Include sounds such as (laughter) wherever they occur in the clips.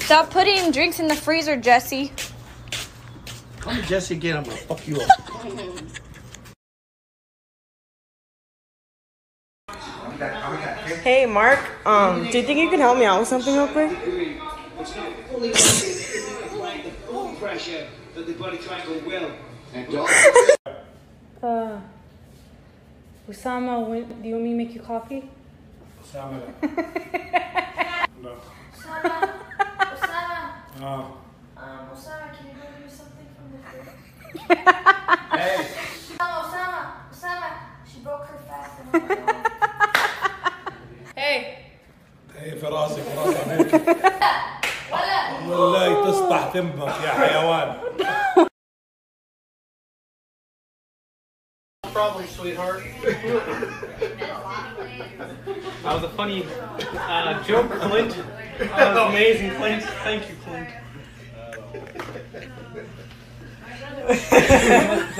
Stop putting drinks in the freezer, Jesse. Call me Jesse again. I'm gonna fuck you up. Hey, Mark. Um, do you think you can help me out with something real quick? pressure that the body triangle will. Uh, Usama, when, do you want me to make you coffee? Osama. (laughs) راسك وراس عليك ولا والله تسطح تمك يا حيوان Probably, sweetheart. That was a funny uh, joke, Clint. That was amazing, Clint. Thank you, Clint. (laughs)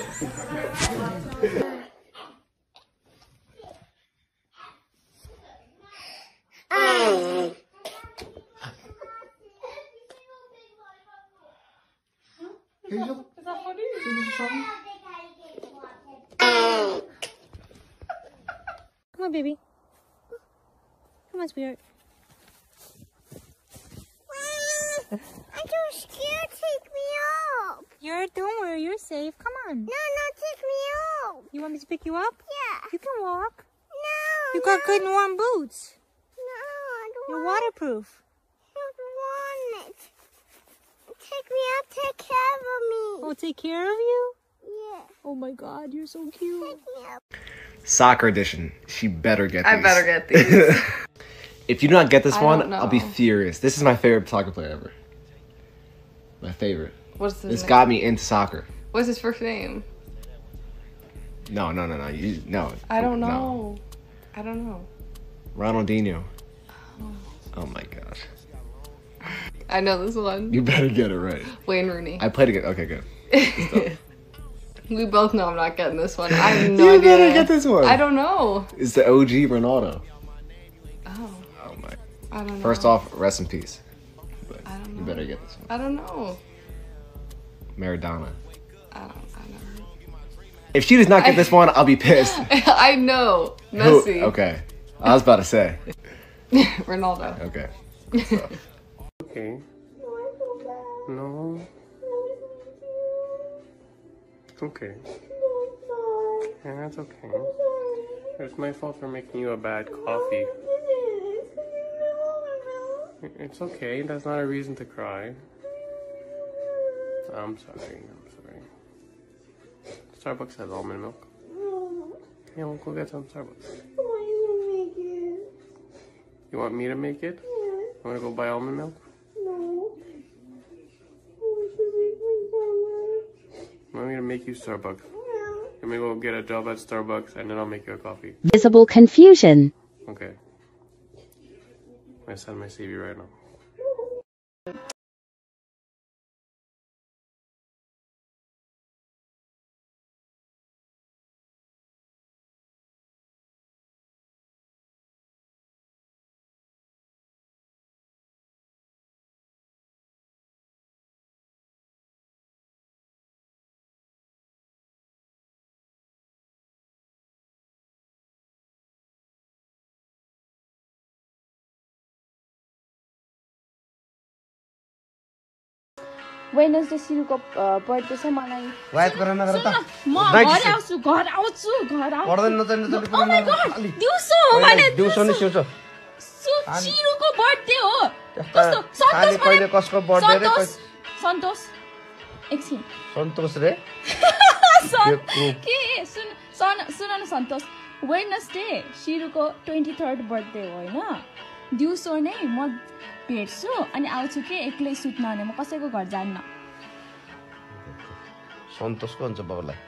Come on, baby. Come on, sweetheart. I'm so scared. Take me up. You're, don't worry, you're safe. Come on. No, no, take me up. You want me to pick you up? Yeah. You can walk. No. You got good warm boots. No, I don't You're want, waterproof. I don't want it. Take me up. Take care of me. Oh, take care of you? Yeah. Oh my god, you're so cute. Take me up. Soccer edition. She better get I these. better get (laughs) these. if you do not get this I one, I'll be furious. This is my favorite soccer player ever. My favorite. What's his This name? got me into soccer. What's his first name? No, no, no, no. You no. I don't no. know. I don't know. Ronaldinho. Oh, oh my gosh. I know this one. You better get it right. Wayne Rooney. I played it. Okay, good. (laughs) we both know I'm not getting this one. I have (laughs) no you idea. better get this one. I don't know. It's the OG Ronaldo. Oh, Oh my. I don't know. First off, rest in peace. But I don't know. you better get this one. I don't know. Maradona. I don't. I never. If she does not get this (laughs) one, I'll be pissed. I know. Who- Okay. I was about to say. Ronaldo. Okay. Okay. No. It's okay. Yeah, that's okay. It's my fault for making you a bad coffee. It's okay. That's not a reason to cry. I'm sorry. I'm sorry. Starbucks has almond milk. No. Yeah, we'll go get some Starbucks. You make it? You want me to make it? You want to go buy almond milk? You want me to make you Starbucks? Let me go get a job at Starbucks and then I'll make you a coffee. Visible confusion. Okay. I send my CV right now. Wednesday सिरुको birthday छ मलाई वायत गर नगर त म घर आउँछु घर आउँछु घर आउँछु। पढ्दैन नचाहिने त ओ माय गॉड दिउसो हो मैले दिउँसो नि सिउँछ सिरुको बर्थडे हो। कस्तो सन्तोष पहिले कसको बर्थडे रे सन्तोष एकछिन सन्तोष रे। (laughs) के सुन सुन न सन्तोष। वेडनेसडे सिरुको 23rd बर्थडे हो हैन दिउँसो नै म भेट्छु अनि आउँछु के एक्लै सुत्न भने म कसैको घर जान्न। सन्तोषको हुन्छ बाउलाई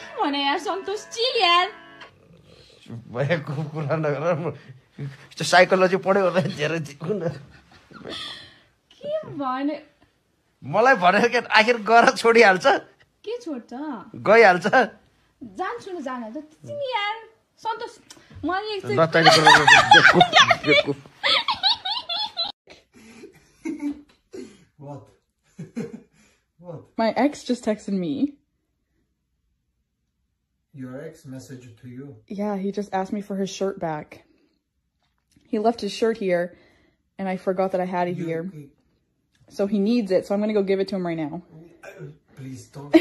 के भने यार सन्तोष? चिल यार। भएको कुरा नगर साइकोलोजी पढ्यो होला धेरै कुन के भने? मलाई भनेको के आखिर गएर छोडिहाल्छ? के छोड्छ? गइहाल्छ। जान्छु न जान त तिमी यार। Santos, Maria, (laughs) (laughs) What? (laughs) what? My ex just texted me. Your ex message to you? Yeah, he just asked me for his shirt back. He left his shirt here, and I forgot that I had it you, here. He... So he needs it, so I'm going to go give it to him right now. Uh, please don't.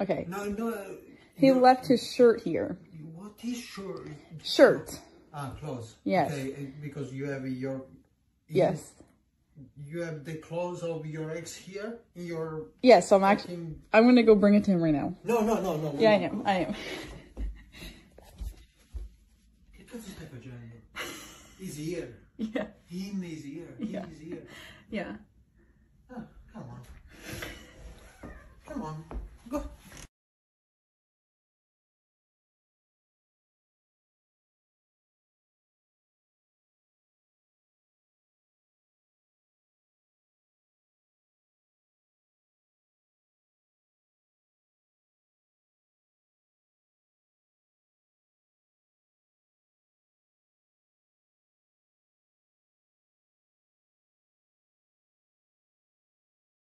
okay. No, no. He left his shirt here is shirt? Shirt. Ah, clothes. Yes. Okay, uh, because you have your. Yes. You have the clothes of your ex here in your. Yeah, so I'm actually I'm gonna go bring it to him right now. No, no, no, no. Yeah, I know, I know. It doesn't a gender. He's here. (laughs) Yeah. Him is here. Yeah. He's here. Yeah.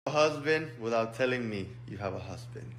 Husband without telling me you have a husband.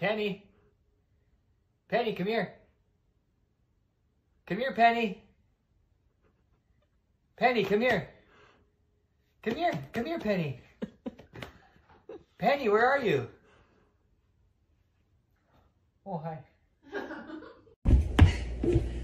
Penny. Penny, come here. Come here, Penny. Penny, come here. Come here. Come here, Penny. Penny, where are you? Oh, hi. (laughs)